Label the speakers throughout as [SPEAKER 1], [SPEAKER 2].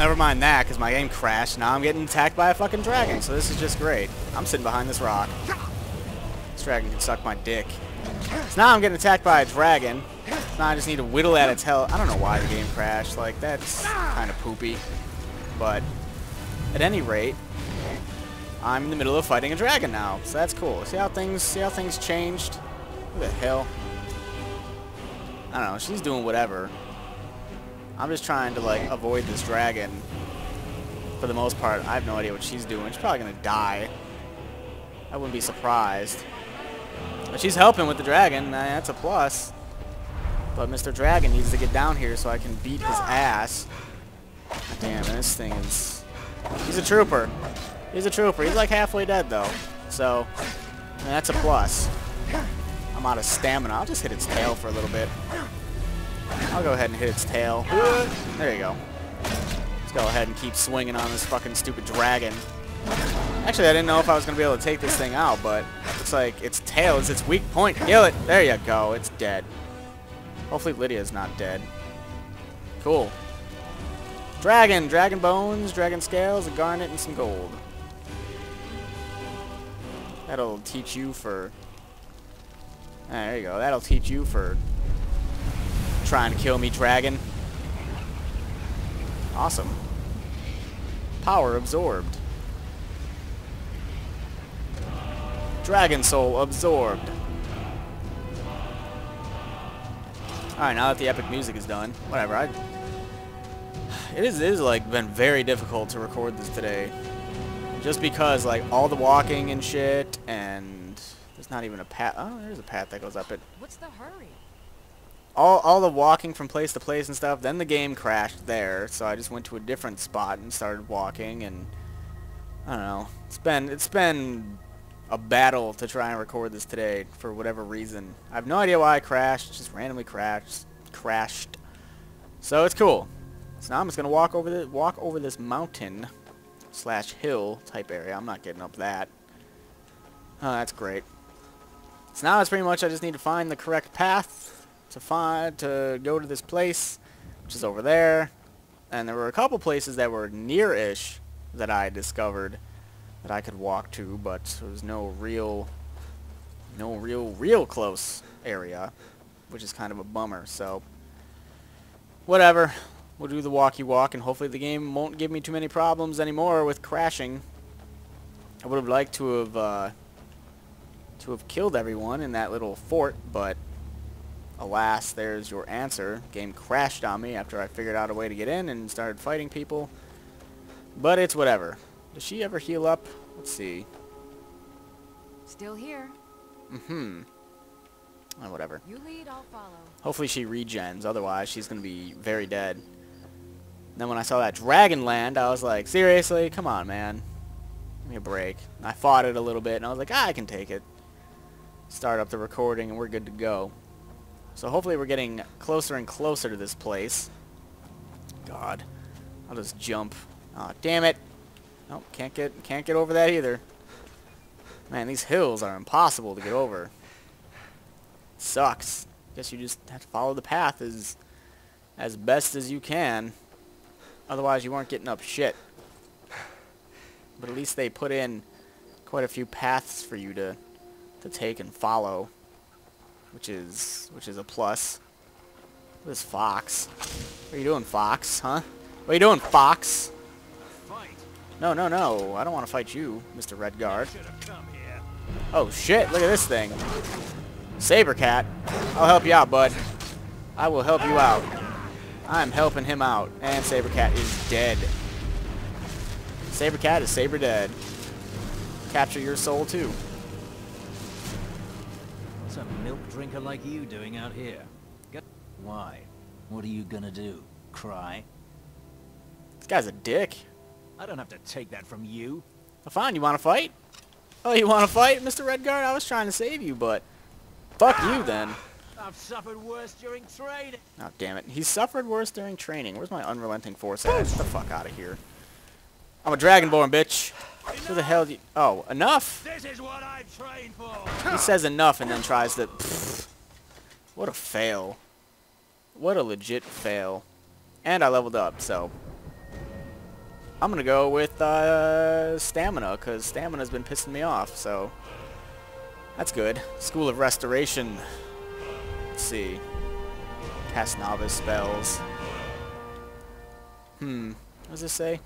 [SPEAKER 1] never mind that, because my game crashed. Now I'm getting attacked by a fucking dragon, so this is just great. I'm sitting behind this rock. This dragon can suck my dick. So now I'm getting attacked by a dragon. Now I just need to whittle at its health. I don't know why the game crashed. Like, that's kind of poopy. But, at any rate, I'm in the middle of fighting a dragon now. So that's cool. See how things, see how things changed? What the hell? I don't know. She's doing whatever. I'm just trying to, like, avoid this dragon. For the most part, I have no idea what she's doing. She's probably to die. I wouldn't be surprised. But she's helping with the dragon. That's a plus. But Mr. Dragon needs to get down here so I can beat his ass. Damn, this thing is... He's a trooper. He's a trooper. He's like halfway dead, though. So, that's a plus. I'm out of stamina. I'll just hit its tail for a little bit. I'll go ahead and hit its tail. There you go. Let's go ahead and keep swinging on this fucking stupid dragon. Actually, I didn't know if I was going to be able to take this thing out, but looks like its tail is its weak point. Kill it. There you go. It's dead. Hopefully Lydia's not dead. Cool. Dragon. Dragon bones, dragon scales, a garnet, and some gold. That'll teach you for... Ah, there you go. That'll teach you for trying to kill me, dragon. Awesome. Power absorbed. Dragon soul absorbed. Alright, now that the epic music is done, whatever, I... It is, it is, like, been very difficult to record this today. Just because, like, all the walking and shit, and there's not even a path. Oh, there's a path that goes up it.
[SPEAKER 2] What's the hurry?
[SPEAKER 1] All, all the walking from place to place and stuff, then the game crashed there, so I just went to a different spot and started walking, and I don't know. It's been, it's been a battle to try and record this today for whatever reason. I have no idea why I crashed. Just randomly crashed. Crashed. So it's cool. So now I'm just gonna walk over the walk over this mountain slash hill type area. I'm not getting up that. Oh, that's great. So now it's pretty much I just need to find the correct path to find to go to this place, which is over there. And there were a couple places that were near-ish that I discovered that I could walk to, but there was no real, no real, real close area, which is kind of a bummer. So, whatever. We'll do the walkie walk, and hopefully the game won't give me too many problems anymore with crashing. I would have liked to have uh, to have killed everyone in that little fort, but alas, there's your answer. Game crashed on me after I figured out a way to get in and started fighting people. But it's whatever. Does she ever heal up? Let's see.
[SPEAKER 2] Still here.
[SPEAKER 1] Mm-hmm. Oh, whatever.
[SPEAKER 2] You lead, I'll follow.
[SPEAKER 1] Hopefully she regens, otherwise she's going to be very dead. Then when I saw that dragon land, I was like, seriously? Come on, man. Give me a break. And I fought it a little bit, and I was like, ah, I can take it. Start up the recording, and we're good to go. So hopefully we're getting closer and closer to this place. God. I'll just jump. Oh, damn it. Nope, can't get can't get over that either. Man, these hills are impossible to get over. Sucks. Guess you just have to follow the path as as best as you can. Otherwise you weren't getting up shit. But at least they put in quite a few paths for you to to take and follow. Which is which is a plus. This Fox. What are you doing, Fox? Huh? What are you doing, Fox? No, no, no. I don't want to fight you, Mr. Redguard. Oh, shit. Look at this thing. Saber Cat. I'll help you out, bud. I will help you out. I'm helping him out. And Saber Cat is dead. Saber Cat is Saber dead. Capture your soul, too.
[SPEAKER 3] Milk drinker like you doing out here? Get Why? What are you gonna do? Cry?
[SPEAKER 1] This guy's a dick.
[SPEAKER 3] I don't have to take that from you.
[SPEAKER 1] Well, fine, you want to fight? Oh, you want to fight, Mr. Redguard? I was trying to save you, but... Fuck you, then.
[SPEAKER 3] I've suffered worse during training.
[SPEAKER 1] Oh, damn it. He suffered worse during training. Where's my unrelenting force at? Get the fuck out of here. I'm a Dragonborn, bitch. Who the hell do you... Oh, enough?
[SPEAKER 3] This is what I trained for.
[SPEAKER 1] He says enough and then tries to... Pfft. What a fail. What a legit fail. And I leveled up, so... I'm gonna go with uh, stamina, because stamina's been pissing me off, so that's good. School of Restoration. Let's see. Cast novice spells. Hmm. What does this say?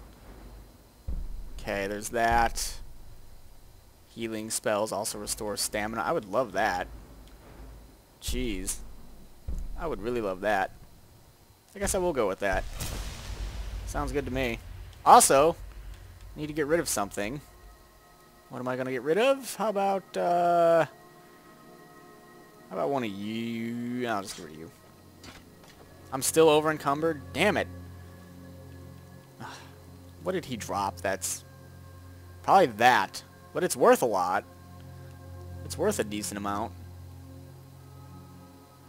[SPEAKER 1] Okay, there's that. Healing spells also restore stamina. I would love that. Jeez. I would really love that. I guess I will go with that. Sounds good to me. Also, need to get rid of something. What am I going to get rid of? How about, uh... How about one of you? I'll just get rid of you. I'm still over encumbered? Damn it. What did he drop? That's... Probably that. But it's worth a lot. It's worth a decent amount.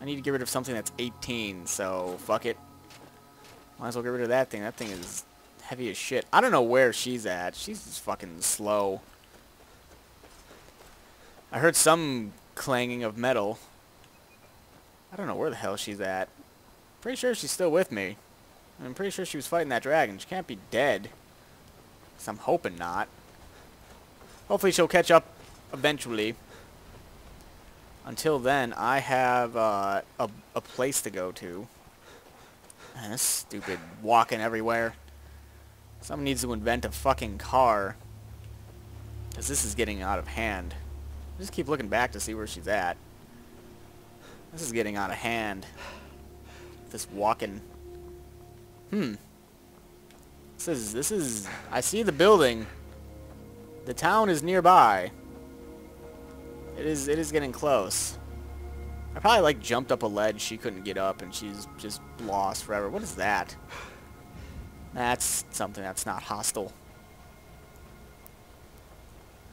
[SPEAKER 1] I need to get rid of something that's 18, so fuck it. Might as well get rid of that thing. That thing is heavy as shit. I don't know where she's at. She's just fucking slow. I heard some clanging of metal. I don't know where the hell she's at. Pretty sure she's still with me. I'm pretty sure she was fighting that dragon. She can't be dead. So I'm hoping not. Hopefully she'll catch up eventually. Until then, I have uh, a, a place to go to. Man, this stupid walking everywhere. Someone needs to invent a fucking car. Because this is getting out of hand. Just keep looking back to see where she's at. This is getting out of hand. This walking. Hmm. This is, this is, I see the building. The town is nearby. It is, it is getting close. I probably like jumped up a ledge she couldn't get up and she's just lost forever. What is that? That's something that's not hostile.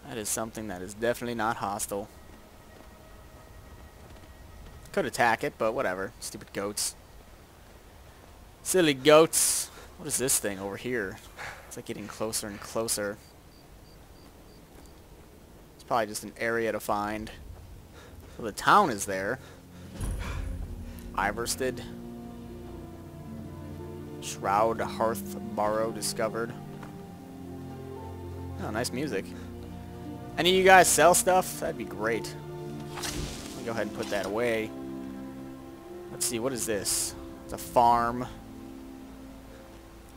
[SPEAKER 1] That is something that is definitely not hostile. Could attack it, but whatever. Stupid goats. Silly goats. What is this thing over here? It's like getting closer and closer. Probably just an area to find. Well, the town is there. Ivarstead. Shroud Hearth Barrow discovered. Oh, nice music. Any of you guys sell stuff? That'd be great. Let me go ahead and put that away. Let's see, what is this? It's a farm. I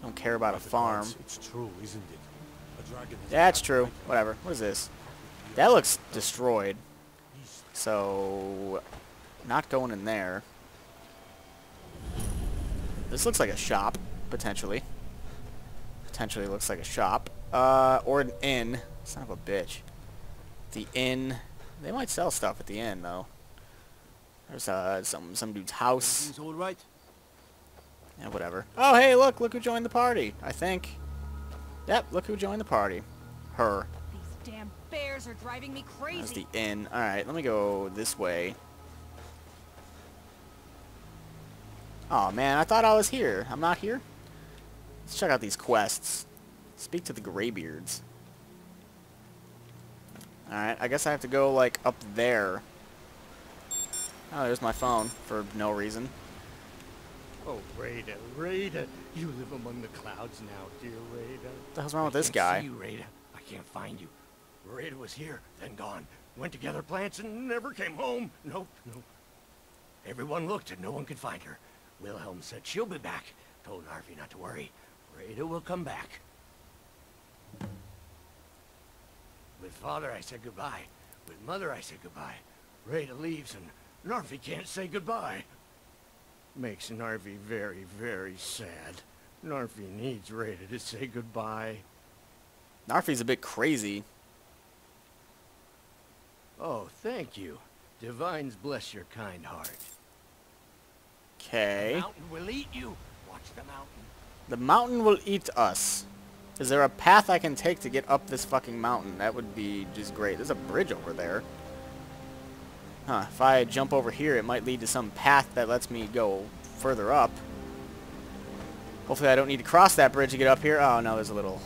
[SPEAKER 1] don't care about a farm.
[SPEAKER 4] It's true, isn't it? A dragon
[SPEAKER 1] That's true. Whatever. What is this? That looks destroyed. So, not going in there. This looks like a shop, potentially. Potentially looks like a shop. Uh, or an inn. Son of a bitch. The inn. They might sell stuff at the inn, though. There's uh, some some dude's house.
[SPEAKER 4] Everything's all right.
[SPEAKER 1] Yeah, whatever. Oh, hey, look, look who joined the party. I think. Yep, look who joined the party. Her.
[SPEAKER 2] These damn bears are driving me crazy.
[SPEAKER 1] That's
[SPEAKER 2] crazy.
[SPEAKER 1] the inn. Alright, let me go this way. Oh man, I thought I was here. I'm not here? Let's check out these quests. Speak to the Greybeards. Alright, I guess I have to go, like, up there. Oh, there's my phone, for no reason.
[SPEAKER 5] Oh, Reyda, Reyda, you live among the clouds now, dear Reyda.
[SPEAKER 1] What the hell's wrong with this guy?
[SPEAKER 5] See you, Reyda. I can't find you. Reyda was here, then gone. Went to gather plants and never came home. Nope, nope. Everyone looked and no one could find her. Wilhelm said she'll be back. Told Narfi not to worry. Reyda will come back. With father, I said goodbye. With mother, I said goodbye. Reyda leaves and Narfi can't say goodbye. Makes Narfi very, very sad. Narfi needs Reyda to say goodbye.
[SPEAKER 1] Narfi's a bit crazy.
[SPEAKER 5] Oh, thank you. Divines bless your kind heart. The mountain will eat you. Watch the mountain.
[SPEAKER 1] The mountain will eat us. Is there a path I can take to get up this fucking mountain? That would be just great. There's a bridge over there. Huh, if I jump over here, it might lead to some path that lets me go further up. Hopefully I don't need to cross that bridge to get up here. Oh, no, there's a little,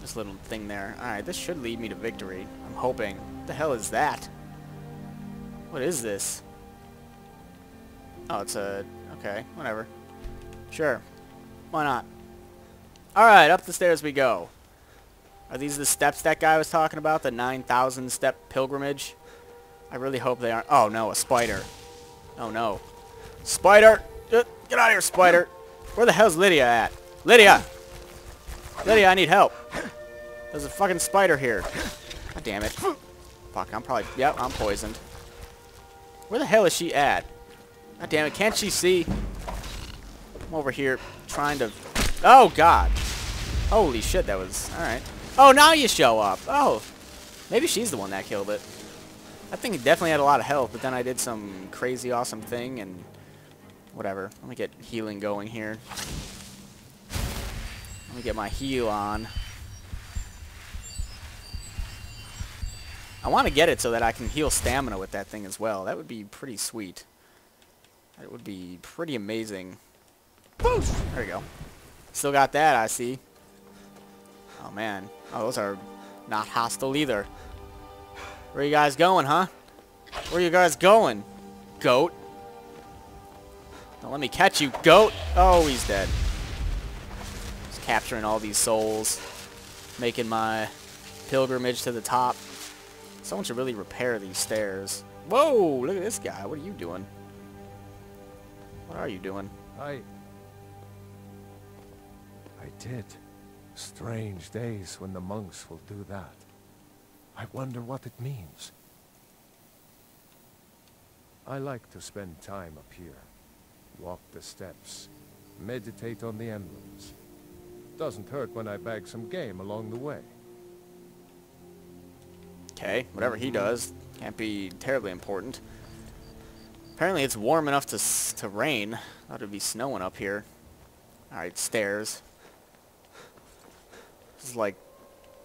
[SPEAKER 1] this little thing there. Alright, this should lead me to victory. I'm hoping. The hell is that? What is this? Oh, it's a... Okay, whatever. Sure. Why not? Alright, up the stairs we go. Are these the steps that guy was talking about? The 9,000 step pilgrimage? I really hope they aren't. Oh no, a spider. Oh no. Spider! Uh, Get out of here, spider! Where the hell's Lydia at? Lydia! Lydia, I need help. There's a fucking spider here. God damn it. Fuck, I'm probably... Yep, I'm poisoned. Where the hell is she at? God damn it, can't she see? I'm over here trying to... Oh, God. Holy shit, that was... Alright. Oh, now you show up. Oh. Maybe she's the one that killed it. I think it definitely had a lot of health, but then I did some crazy awesome thing and... Whatever. Let me get healing going here. Let me get my heal on. I want to get it so that I can heal stamina with that thing as well. That would be pretty sweet. That would be pretty amazing. Boost! There we go. Still got that, I see. Oh, man. Oh, those are not hostile either. Where you guys going, huh? Where you guys going? Goat. Don't let me catch you, goat. Oh, he's dead. Just capturing all these souls. Making my pilgrimage to the top. Someone should really repair these stairs. Whoa, look at this guy. What are you doing? What are you doing?
[SPEAKER 6] I... I did. Strange days when the monks will do that. I wonder what it means. I like to spend time up here. Walk the steps. Meditate on the emblems. Doesn't hurt when I bag some game along the way.
[SPEAKER 1] Okay, whatever he does can't be terribly important. Apparently it's warm enough to to rain. Thought it'd be snowing up here. Alright, stairs. This is like...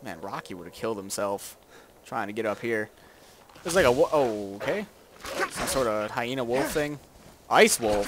[SPEAKER 1] Man, Rocky would have killed himself trying to get up here. There's like a... Oh, okay. Some sort of hyena wolf thing. Ice wolf.